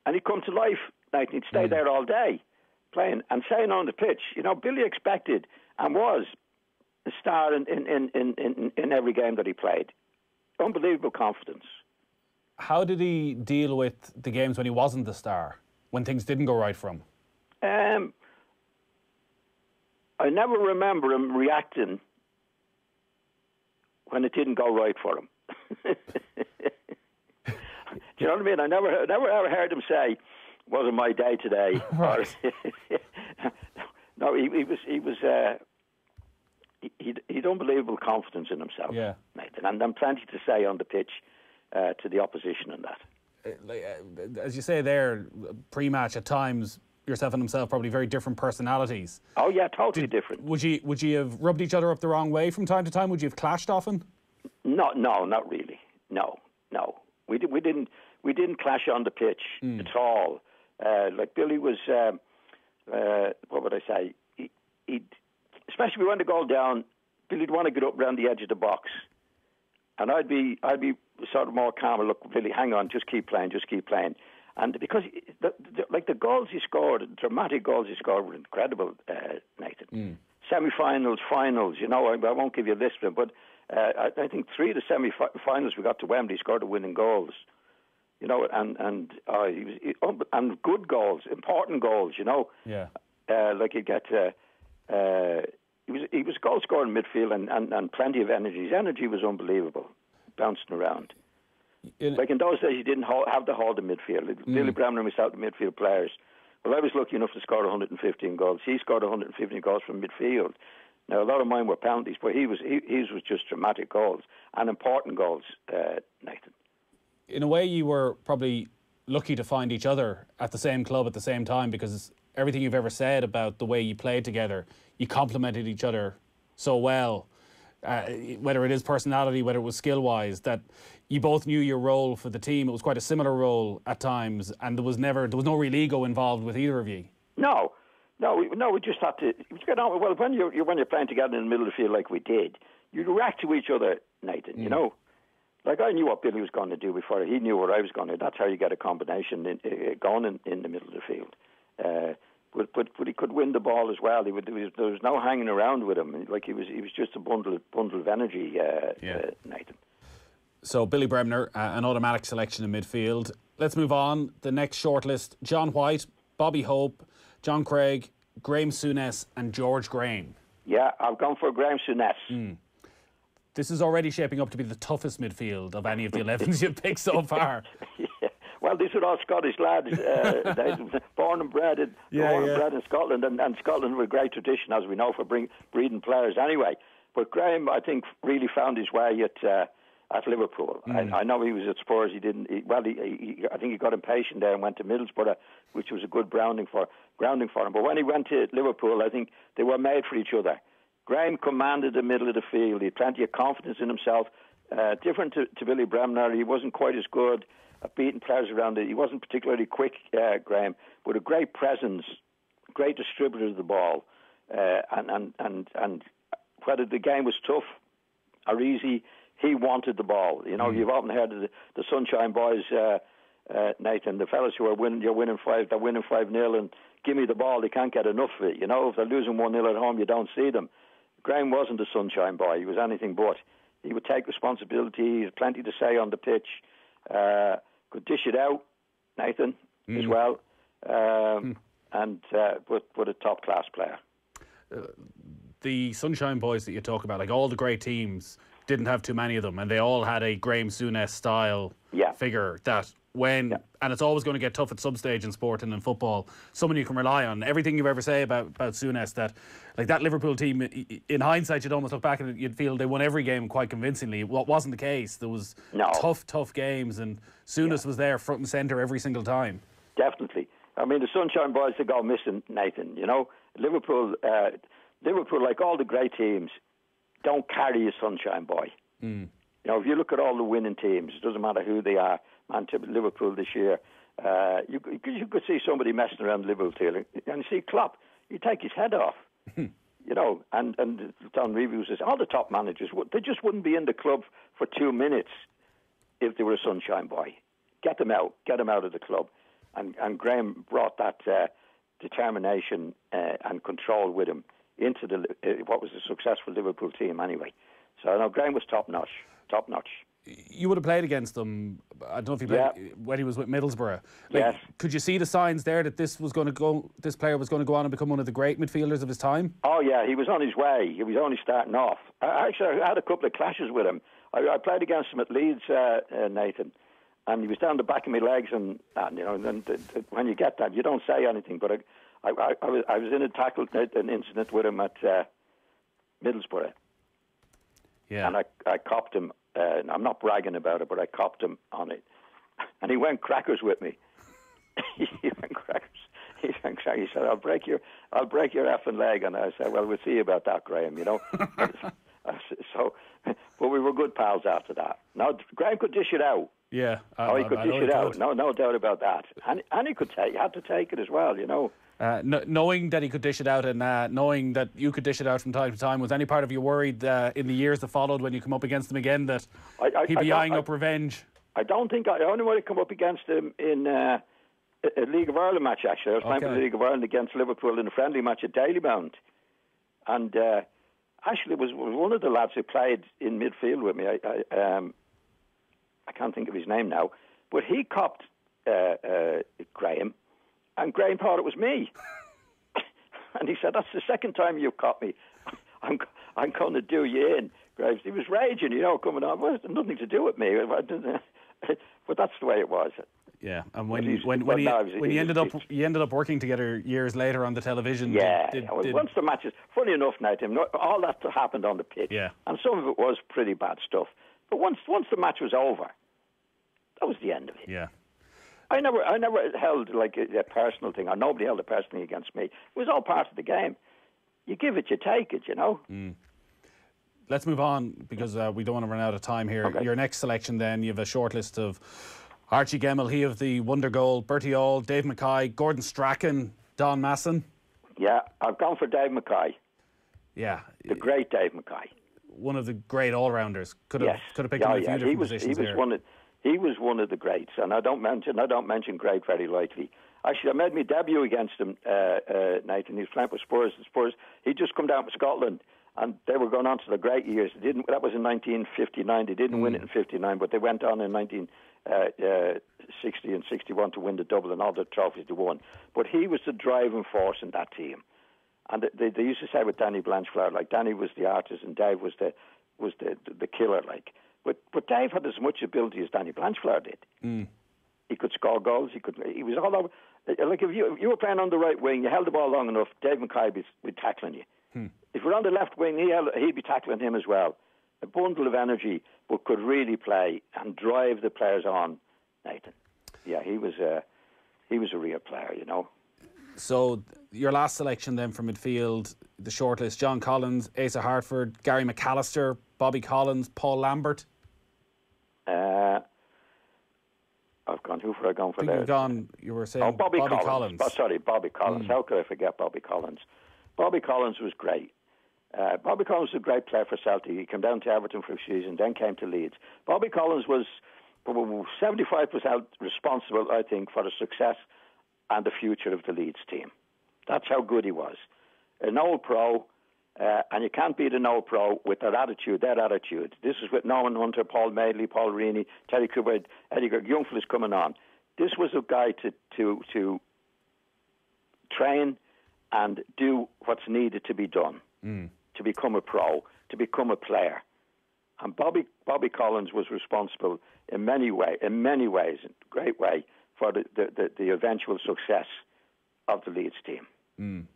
and he'd come to life. Like he'd stay mm. there all day playing and staying on the pitch. You know, Billy expected and was a star in, in, in, in, in every game that he played. Unbelievable confidence. How did he deal with the games when he wasn't the star, when things didn't go right for him? Um, I never remember him reacting when it didn't go right for him. Do you know what I mean? I never, never ever heard him say, "Wasn't my day today." Right. no, he, he, was, he was, uh, he, he'd, he'd unbelievable confidence in himself, yeah. Nathan, and, and plenty to say on the pitch uh, to the opposition in that. Uh, like, uh, as you say there, pre-match at times yourself and himself probably very different personalities. Oh yeah, totally Did, different. Would you would you have rubbed each other up the wrong way from time to time? Would you have clashed often? No, no, not really. No, no. We did, we didn't we didn't clash on the pitch mm. at all. Uh, like Billy was, um, uh, what would I say? He, would especially when the goal down, Billy'd want to get up around the edge of the box, and I'd be I'd be sort of more calm. And look, Billy, hang on, just keep playing, just keep playing. And because the, the, like the goals he scored, the dramatic goals he scored were incredible, uh, Nathan. Mm. Semi-finals, finals. You know, I, I won't give you a list of them, but I, I, think three of the semi-finals we got to Wembley scored the winning goals you know, and and uh, he was he, and good goals, important goals, you know. Yeah. Uh, like he get, uh, uh, he was he was goal scorer in midfield and, and, and plenty of energy. His energy was unbelievable, bouncing around. In, like in those days, he didn't hold, have to hold the midfield. Mm. Billy Bremner missed out the midfield players. Well, I was lucky enough to score 115 goals. He scored 115 goals from midfield. Now, a lot of mine were penalties, but he was he, his was just dramatic goals and important goals, uh, Nathan in a way, you were probably lucky to find each other at the same club at the same time because everything you've ever said about the way you played together, you complemented each other so well. uh, whether it is personality, whether it was skill wise, that you both knew your role for the team. It was quite a similar role at times, and there was never there was no real ego involved with either of you. No, no, we, no. We just had to get on. Well, when you're, when you're playing together in the middle of the field like we did, you react to each other, Nathan. Mm. You know, like I knew what Billy was going to do before he knew what I was going to. do. That's how you get a combination in, uh, going in, in the middle of the field. Uh, but, but but he could win the ball as well. He would, there, was, there was no hanging around with him. Like he was he was just a bundle bundle of energy, uh, Yeah. uh, Nathan. So Billy Bremner, uh, an automatic selection in midfield. Let's move on. The next shortlist: John White, Bobby Hope, John Craig, Graeme Souness, and George Graham. Yeah, I've gone for Graeme Souness. This is already shaping up to be the toughest midfield of any of the 11s you've picked so far. Well, these are all Scottish lads, uh, born and bred in, Yeah, born yeah. and bred in Scotland, and, and Scotland with a great tradition, as we know, for bring, breeding players anyway. But Graeme, I think, really found his way at uh, at Liverpool. Mm. I, I know he was at Spurs. He didn't. He, well, he, he, I think he got impatient there and went to Middlesbrough, which was a good grounding for grounding for him. But when he went to Liverpool, I think they were made for each other. Graeme commanded the middle of the field. He had plenty of confidence in himself. Uh, different to, to Billy Bremner, he wasn't quite as good at beating players around it. He wasn't particularly quick, uh, Graeme, but a great presence, great distributor of the ball, uh, and and and and whether the game was tough or easy, he wanted the ball. You know, you've often heard of the, the Sunshine Boys, uh, uh, Nathan, the fellas who are winning, you're winning five, they're winning five nil, and give me the ball, they can't get enough of it. You know, if they're losing one nil at home, you don't see them. Graeme wasn't a Sunshine Boy; he was anything but. He would take responsibility. He had plenty to say on the pitch. Uh, could dish it out, Nathan, as well. Um, And uh, but but a top class player. the Sunshine Boys that you talk about, like all the great teams, didn't have too many of them, and they all had a Graeme Souness style figure that when and it's always going to get tough at some stage in sport and in football. Someone you can rely on. Everything you ever say about about Souness, that like that Liverpool team, in hindsight, you'd almost look back and you'd feel they won every game quite convincingly. What wasn't the case. There was tough, tough games, and Souness was there front and centre every single time. Definitely. I mean, the Sunshine Boys they go missing, Nathan. You know, Liverpool, uh, Liverpool, like all the great teams, don't carry a Sunshine Boy. Mm. You know, if you look at all the winning teams, it doesn't matter who they are. Man, to Liverpool this year, uh, you, could- you could see somebody messing around Liverpool, here, and you see Klopp, you take his head off. you know, and and Don Revie says all the top managers they just wouldn't be in the club for two minutes if they were a sunshine boy. Get them out, get them out of the club, and and Graeme brought that uh, determination uh, and control with him into the uh, what was a successful Liverpool team anyway. So no, Graeme was top notch, top notch. You would have played against them. I don't know if you played when he was with Middlesbrough. Like, Yes. Could you see the signs there that this was going to go? This player was going to go on and become one of the great midfielders of his time. Oh yeah, he was on his way. He was only starting off. I, actually, I had a couple of clashes with him. I, I played against him at Leeds, uh, uh, Nathan, and he was down the back of my legs, and, and you know, and, and, and when you get that, you don't say anything. But I, I, I, I, was, I was in a tackle an incident with him at uh, Middlesbrough, Yeah. and I, I copped him. Uh, and I'm not bragging about it, but I copped him on it, and he went crackers with me. he went crackers. He went crackers. He said, "I'll break your, I'll break your effing leg," and I said, "Well, we'll see about that, Graeme." You know. So, but we were good pals after that. Now Graeme could dish it out. Yeah. I, oh, he could I dish know it out. could. No, no doubt about that. And and he could take, he had to take it as well. You know. Uh, kn- knowing that he could dish it out and uh, knowing that you could dish it out from time to time, was any part of you worried uh, in the years that followed when you come up against him again that I, I, he'd be eyeing up revenge? I don't think I, I only want to come up against him in uh, a, a League of Ireland match. Actually, I was playing for the League of Ireland against Liverpool in a friendly match at Dalymount, and uh, actually it was, was one of the lads who played in midfield with me. I, I, um, I can't think of his name now, but he copped uh, uh, Graeme, and Graeme thought it was me. and he said, "That's the second time you've caught me. I'm I'm going to do you in." Graves, he was raging, you know, coming on. Well, it's nothing to do with me, but that's the way it was. Yeah, and when Well, he's- when well, when, you, no, when you ended up you ended up working together years later on the television. Yeah, did- yeah. Did- once the matches, funny enough, now, Tim, all that happened on the pitch, Yeah. and some of it was pretty bad stuff. But once once the match was over, that was the end of it. yeah. I never, I never held like a, a personal thing, or nobody held a personal thing against me. It was all part of the game. You give it, you take it, you know. let's move on because uh, we don't want to run out of time here. Okay. Your next selection, then, you have a short list of Archie Gemmill, he of the Wonder Goal, Bertie Auld, Dave Mackay, Gordon Strachan, Don Masson. Yeah, I've gone for Dave Mackay, Yeah, the great Dave Mackay. one of the great all rounders. Could have yes, could have picked yeah, him in a few different he was, positions he was here. one of he was one of the greats, and I don't mention I don't mention great very lightly. Actually, I made my debut against him, uh, uh, Nathan. He was playing for Spurs. And Spurs. He'd just come down from Scotland, and they were going on to the great years. They didn't. That was in 1959. They didn't win it in 59, but they went on in 1960 and 61 to win the double and all the trophies they won. But he was the driving force in that team. And they, they used to say with Danny Blanchflower, like Danny was the artist and Dave was the was the the, the killer, like. But but Dave had as much ability as Danny Blanchflower did. Mm. He could score goals. He could. He was all over. Like if you if you were playing on the right wing, you held the ball long enough. Dave Mackay would be, tackling you. Hmm. If you're on the left wing, he held, he'd be tackling him as well. A bundle of energy, but could really play and drive the players on. Nathan, yeah, he was a he was a real player, you know. So your last selection then from midfield, the shortlist: John Collins, Asa Hartford, Gary McAllister, Bobby Collins, Paul Lambert. Uh, I've gone. Who have I gone for I there? you've gone. You were saying Oh, Bobby, Collins. Collins. Oh, sorry, Bobby Collins. Mm. How could I forget Bobby Collins? Bobby Collins was great. Uh, Bobby Collins was a great player for Celtic. He came down to Everton for a season, then came to Leeds. Bobby Collins was probably 75% responsible, I think, for the success and the future of the Leeds team. That's how good he was. An old pro, uh, and you can't beat an old pro with that attitude, that attitude. This is with Norman Hunter, Paul Madeley, Paul Reaney, Terry Cooper, Eddie Gregg, young fellas coming on. This was a guy to, to, to train and do what's needed to be done Mm. to become a pro, to become a player. And Bobby Bobby Collins was responsible in many way, in many ways, in a great way, for the, the, the, the eventual success of the Leeds team. Mm.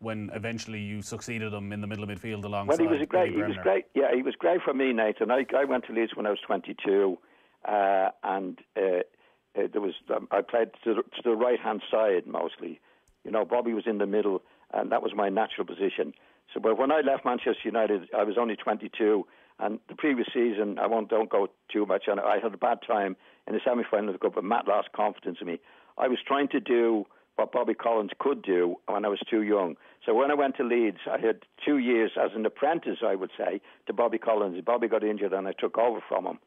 When eventually you succeeded him in the middle of midfield alongside. Well, he was a great. He was great. Yeah, he was great for me, Nathan. I, I went to Leeds when I was 22, uh, and uh, uh, there was um, I played to the, to the right hand side mostly. You know, Bobby was in the middle, and that was my natural position. So, but when I left Manchester United, I was only 22, and the previous season, I won't don't go too much on it. I had a bad time in the semi-final of the cup, but Matt lost confidence in me. I was trying to do what Bobby Collins could do when I was too young. So when I went to Leeds, I had two years as an apprentice, I would say, to Bobby Collins. Bobby got injured, and I took over from him.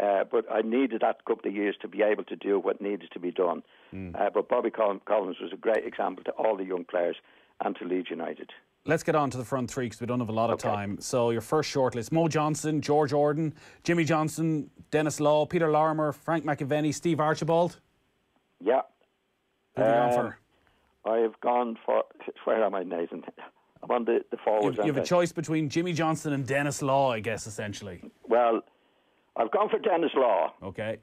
Uh, but I needed that couple of years to be able to do what needed to be done. Uh, but Bobby Collins was a great example to all the young players and to Leeds United. Let's get on to the front three because we don't have a lot of time. So your first shortlist: Mo Johnston, George Orden, Jimmy Johnstone, Denis Law, Peter Lorimer, Frank McAvenny, Steve Archibald. Yeah. Who have you gone Um, for? I have gone for. Where am I, Nathan? I'm on the, the forwards. You, you have a choice between Jimmy Johnstone and Denis Law, I guess, essentially. Well, I've gone for Denis Law. Okay.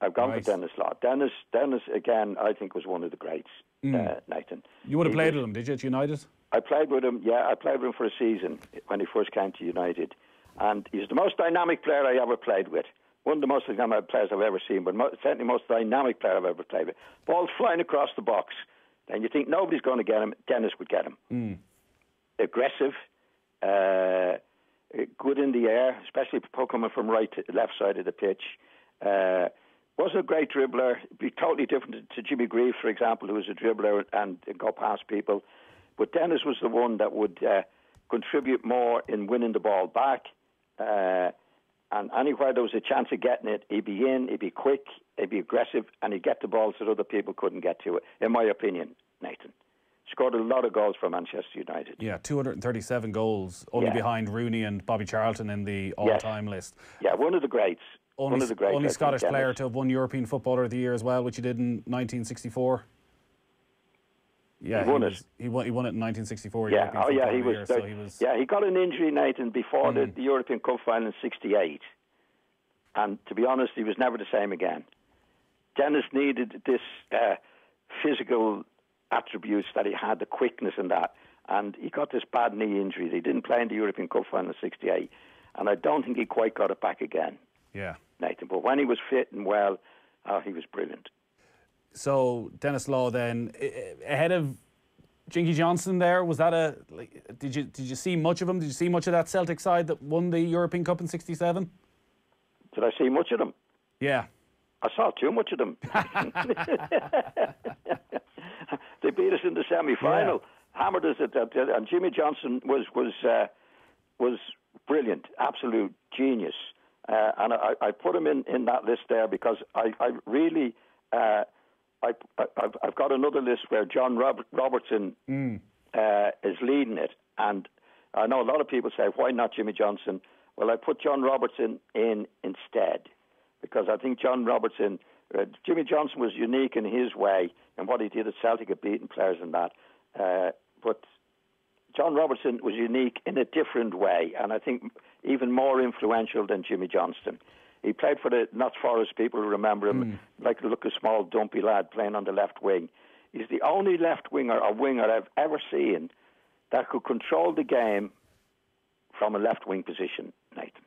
I've gone Right. for Denis Law. Denis, Denis again, I think was one of the greats. Mm. Uh, Nathan. You would have He played was- with him, did you, at United? I played with him. Yeah, I played with him for a season when he first came to United, and he's the most dynamic player I ever played with. One of the most dynamic players I've ever seen, but mo- certainly the most dynamic player I've ever played with. Ball flying across the box, and you think nobody's going to get him. Denis would get him. Mm. Aggressive, uh, good in the air, especially coming from right to left side of the pitch. Uh, wasn't a great dribbler. Be totally different to Jimmy Greaves, for example, who was a dribbler and, and go past people. But Denis was the one that would uh, contribute more in winning the ball back. Uh, and anywhere there was a chance of getting it, he'd be in, he'd be quick, he'd be aggressive, and he'd get the balls that other people couldn't get to it, in my opinion, Nathan. Scored a lot of goals for Manchester United. Yeah, 237 goals, only Yeah. behind Rooney and Bobby Charlton in the all-time list. Yeah, one of the greats. Only, one of the greats. Only Scottish player to have won European Footballer of the Year as well, which he did in 1964. Yeah, He won was, He won, he won it in 1964. Yeah, oh yeah, he was, Year, so he was. Yeah, he got an injury, Nathan, before the, the European Cup final in '68, and to be honest, he was never the same again. Denis needed this uh, physical attributes that he had, the quickness and that, and he got this bad knee injury. He didn't play in the European Cup final in '68, and I don't think he quite got it back again, Yeah. Nathan. But when he was fit and well, oh, he was brilliant. So Denis Law then, ahead of Jinky Johnstone there was that a like, did you did you see much of him? Did you see much of that Celtic side that won the European Cup in '67? Did I see much of them? Yeah. I saw too much of them. they beat us in the semi-final, hammered us at that, and Jimmy Johnstone was was uh, was brilliant, absolute genius. Uh, and I, I put him in, in that list there because I, I really uh, I, I've, I've got another list where John Rob- Robertson Mm. uh, is leading it, and I know a lot of people say, "Why not Jimmy Johnstone?" Well, I put John Robertson in instead because I think John Robertson, uh, Jimmy Johnstone was unique in his way and what he did at Celtic at beating players and that, uh, but John Robertson was unique in a different way, and I think even more influential than Jimmy Johnstone. He played for the Notts Forest people who remember him, mm. like look a small dumpy lad playing on the left wing. He's the only left winger or winger I've ever seen that could control the game from a left wing position, Nathan.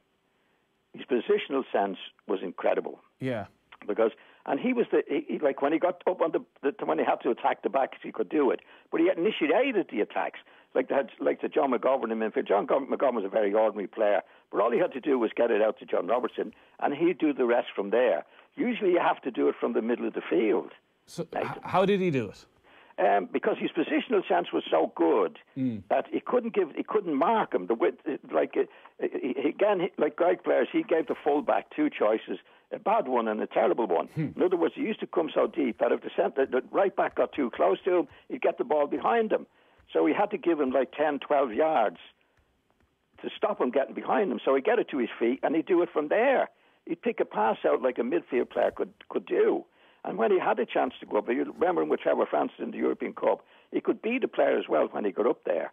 His positional sense was incredible Yeah. because and he was the he, he- like when he got up on the, the when he had to attack the backs he could do it but he initiated the attacks like like the John McGovern in midfield John McGovern was a very ordinary player but all he had to do was get it out to John Robertson and he'd do the rest from there usually you have to do it from the middle of the field So h- how did he do it? um, because his positional sense was so good Mm. that he couldn't give, he couldn't mark him. The width, like uh, again, like great players, he gave the fullback two choices: a bad one and a terrible one. In other words, he used to come so deep that if the centre, the right back got too close to him, he'd get the ball behind him. So he had to give him like 10, 12 yards to stop him getting behind him. So he'd get it to his feet and he'd do it from there. He'd pick a pass out like a midfield player could could do. And when he had a chance to go up, you remember him with Trevor Francis in the European Cup, he could be the player as well when he got up there.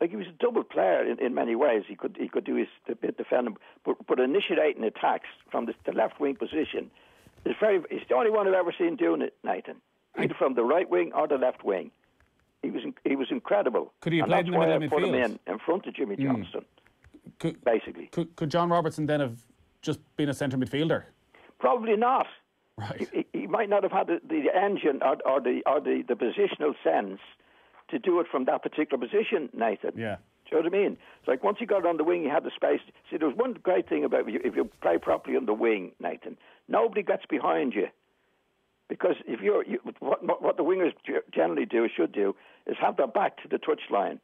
Like he was a double player in, in many ways. He could he could do his the bit defending, but but initiating attacks from the, the left wing position is very. He's the only one I've ever seen doing it, Nathan. Either from the right wing or the left wing. He was he was incredible. Could he have played in the middle of put him midfield? in in front of Jimmy Mm. Johnstone. Could, basically, Could, could John Robertson then have just been a centre midfielder? Probably not. Right. He, he might not have had the, the engine or, or the or the, the positional sense to do it from that particular position, Nathan. Yeah. Do you know what I mean? It's like once you got on the wing, you had the space. See, there was one great thing about you, if you play properly on the wing, Nathan, nobody gets behind you. Because if you're, you, what, what the wingers generally do, or should do, is have their back to the touch line.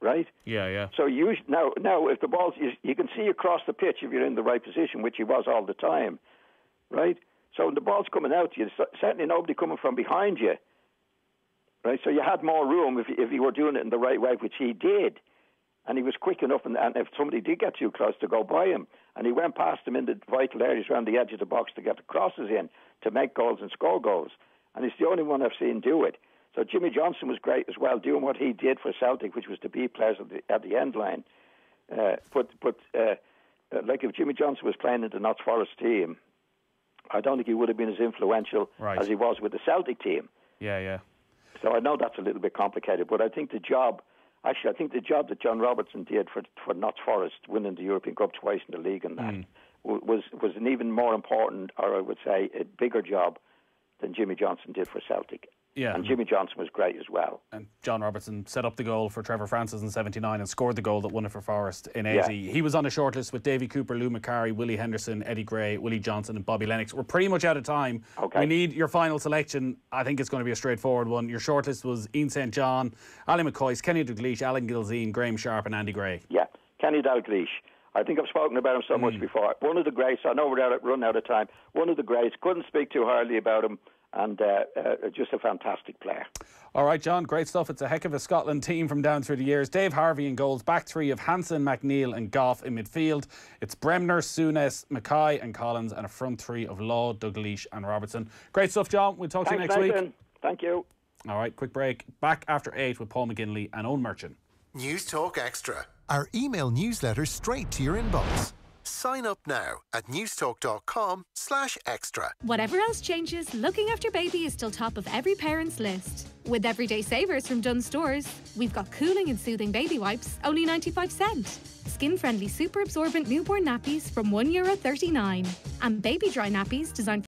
Right? Yeah, yeah. So you now now if the ball's you, you can see across the pitch if you're in the right position, which he was all the time, right? So when the ball's coming out you, certainly nobody coming from behind you, right? So you had more room if you, if you were doing it in the right way, which he did, and he was quick enough. And, and if somebody did get too close, to go by him, and he went past him in the vital areas around the edge of the box to get the crosses in to make goals and score goals. And he's the only one I've seen do it. So Jimmy Johnstone was great as well, doing what he did for Celtic, which was to beat players at the, at the end line. Uh, but but uh, like if Jimmy Johnstone was playing in the Notts Forest team, I don't think he would have been as influential Right. as he was with the Celtic team. Yeah, yeah. So I know that's a little bit complicated, but I think the job, actually, I think the job that John Robertson did for for Notts Forest, winning the European Cup twice in the league and that, w- was was an even more important, or I would say, a bigger job than Jimmy Johnstone did for Celtic. Yeah. And Jimmy Johnstone was great as well. And John Robertson set up the goal for Trevor Francis in 79 and scored the goal that won it for Forest in 80. Yeah. He was on a shortlist with Davy Cooper, Lou Macari, Willie Henderson, Eddie Gray, Willie Johnston, and Bobby Lennox. We're pretty much out of time. Okay. We need your final selection. I think it's going to be a straightforward one. Your shortlist was Ian St. John, Ally McCoist, Kenny Dalglish, Alan Gilzean, Graeme Sharp, and Andy Gray. Yeah, Kenny Dalglish. I think I've spoken about him so Hmm. much before. One of the greats. I know we're out, run out of time. One of the greats. Couldn't speak too highly about him, and uh, uh, just a fantastic player. All right, John, great stuff. It's a heck of a Scotland team from down through the years. Dave Harvey in goals, back three of Hansen, McNeill, and Gough in midfield. It's Bremner, Souness, Mackay, and Collins, and a front three of Law, Dalglish, and Robertson. Great stuff, John. We'll talk to you next Nathan. week. Thank you. All right, quick break. Back after eight with Paul McGinley and Eoin Murchan. News Talk Extra, our email newsletter straight to your inbox. Sign up now at newstalk.com slash extra. Whatever else changes, looking after baby is still top of every parent's list. With everyday savers from Dunnes Stores, we've got cooling and soothing baby wipes, only 95 cent. Skin friendly super absorbent newborn nappies from €1.39. And baby dry nappies designed